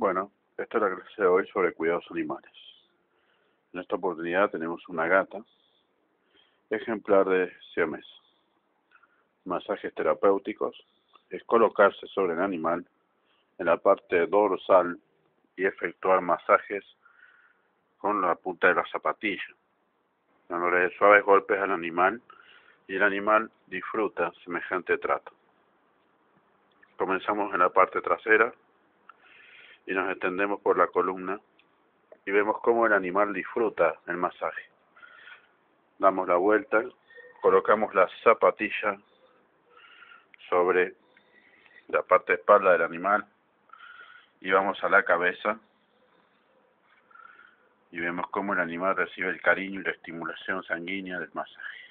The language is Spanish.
Bueno, esta es la clase de hoy sobre cuidados animales. En esta oportunidad tenemos una gata, ejemplar de siamés. Masajes terapéuticos es colocarse sobre el animal en la parte dorsal y efectuar masajes con la punta de la zapatilla, dándole suaves golpes al animal y el animal disfruta semejante trato. Comenzamos en la parte trasera y nos extendemos por la columna y vemos cómo el animal disfruta el masaje. Damos la vuelta, colocamos la zapatilla sobre la parte de espalda del animal y vamos a la cabeza y vemos cómo el animal recibe el cariño y la estimulación sanguínea del masaje.